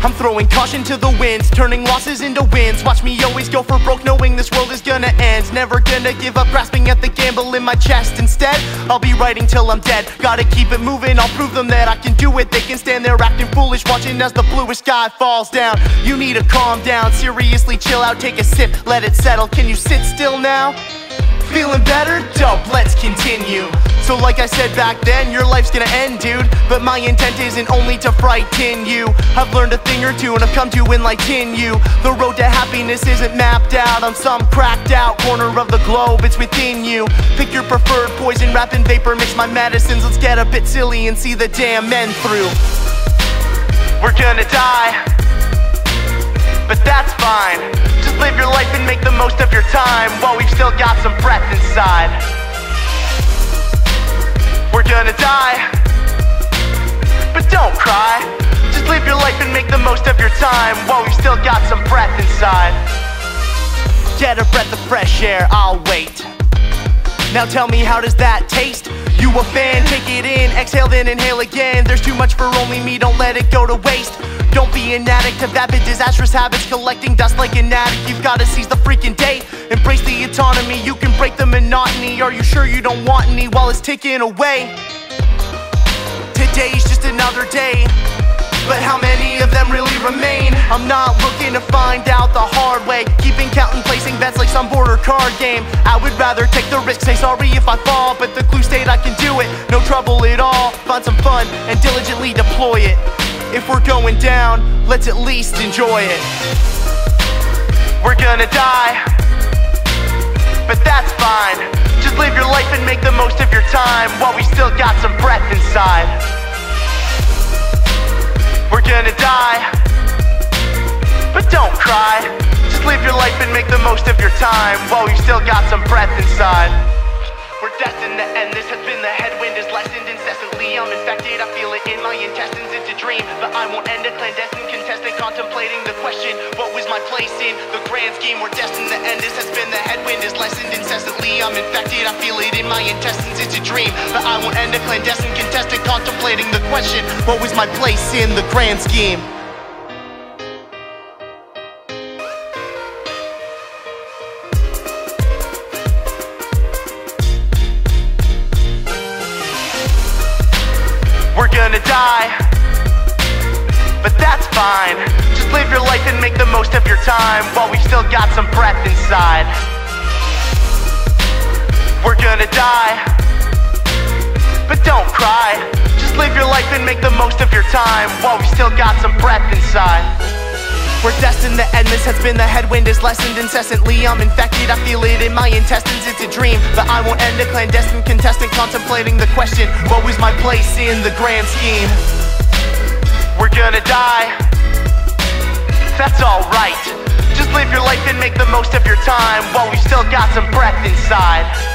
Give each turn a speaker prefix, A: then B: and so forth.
A: I'm throwing caution to the winds, turning losses into wins. Watch me always go for broke, knowing this world is gonna end. Never gonna give up, grasping at the gamble in my chest. Instead, I'll be writing till I'm dead. Gotta keep it moving, I'll prove them that I can do it. They can stand there acting foolish, watching as the bluest sky falls down. You need to calm down, seriously chill out, take a sip, let it settle. Can you sit still now? Feeling better? Dope, let's continue. So, like I said back then, your life's gonna end, dude. But my intent isn't only to frighten you. I've learned a thing or two and I've come to enlighten you. The road to happiness isn't mapped out on some cracked out corner of the globe, it's within you. Pick your preferred poison, rap in vapor, mix my medicines. Let's get a bit silly and see the damn men through. We're gonna die, but that's fine. Just live your life and make the most of your time while we've still got some breath inside. Gonna die, but don't cry. Just live your life and make the most of your time while we've still got some breath inside. Get a breath of fresh air, I'll wait. Now tell me, how does that taste? You a fan? Take it in, exhale, then inhale again. There's too much for only me, don't let it go to waste. Don't be an addict of vapid, disastrous habits, collecting dust like an addict. You've gotta seize the freaking day. Embrace the autonomy, you can break the monotony. Are you sure you don't want any while it's ticking away? Today's just another day. But how many of them really remain? I'm not looking to find out the hard way. Keeping count and placing bets like some border card game. I would rather take the risk, say sorry if I fall. But the clue state I can do it, no trouble at all. Find some fun and diligently deploy it. If we're going down, let's at least enjoy it. We're gonna die, but that's fine. Just live your life and make the most of your time while we still got some breath inside. Gonna die, but don't cry. Just live your life and make the most of your time while we've still got some breath inside. We're destined to end. This has been the headwind is lessened incessantly. I'm infected. I feel it in my intestines. It's a dream, but I won't end a clandestine contestant contemplating the question: What was my place in grand scheme? We're destined to end. This has been the headwind is lessened incessantly. I'm infected. I feel it in my intestines. It's a dream, but I won't end a clandestine contestant contemplating the question: What was my place in the grand scheme? We're gonna die, but that's fine. Just live your life the most of your time while we've still got some breath inside. We're gonna die, but don't cry. Just live your life and make the most of your time while we've still got some breath inside. We're destined to end. This has been the headwind is lessened incessantly. I'm infected. I feel it in my intestines. It's a dream, but I won't end a clandestine contestant contemplating the question: What was my place in the grand scheme? We're gonna die. That's alright. Just live your life and make the most of your time while we've still got some breath inside.